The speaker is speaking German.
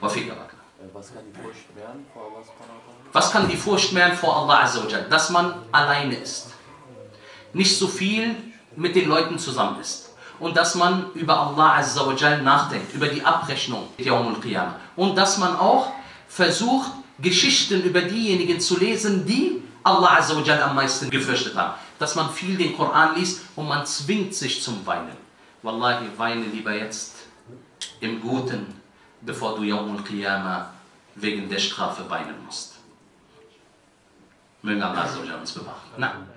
Was kann die Furcht mehr vor Allah? Was kann die Furcht werden vor Allah Azzawajal? Dass man alleine ist. Nicht so viel mit den Leuten zusammen ist. Und dass man über Allah Azzawajal nachdenkt, über die Abrechnung Yawmul Qiyamah. Und dass man auch versucht, Geschichten über diejenigen zu lesen, die Allah Azzawajal am meisten gefürchtet haben. Dass man viel den Koran liest und man zwingt sich zum Weinen. Wallahi, weine lieber jetzt im Guten bevor du Yawmul Qiyamah wegen der Strafe weinen musst. Möge Allah uns bewahren. Na.